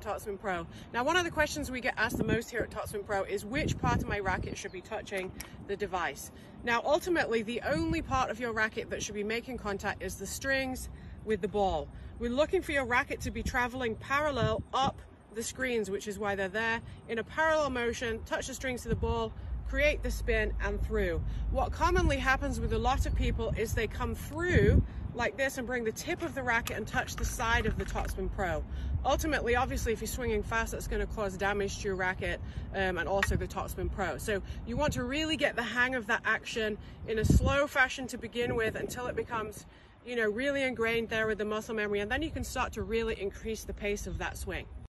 Topspin Pro. Now one of the questions we get asked the most here at Topspin Pro is which part of my racket should be touching the device. Now ultimately the only part of your racket that should be making contact is the strings with the ball. We're looking for your racket to be traveling parallel up the screens, which is why they're there, in a parallel motion, touch the strings to the ball, create the spin and through. What commonly happens with a lot of people is they come through like this and bring the tip of the racket and touch the side of the Topspin Pro. Ultimately, obviously, if you're swinging fast, that's going to cause damage to your racket um, and also the Topspin Pro. So you want to really get the hang of that action in a slow fashion to begin with until it becomes, you know, really ingrained there with the muscle memory, and then you can start to really increase the pace of that swing.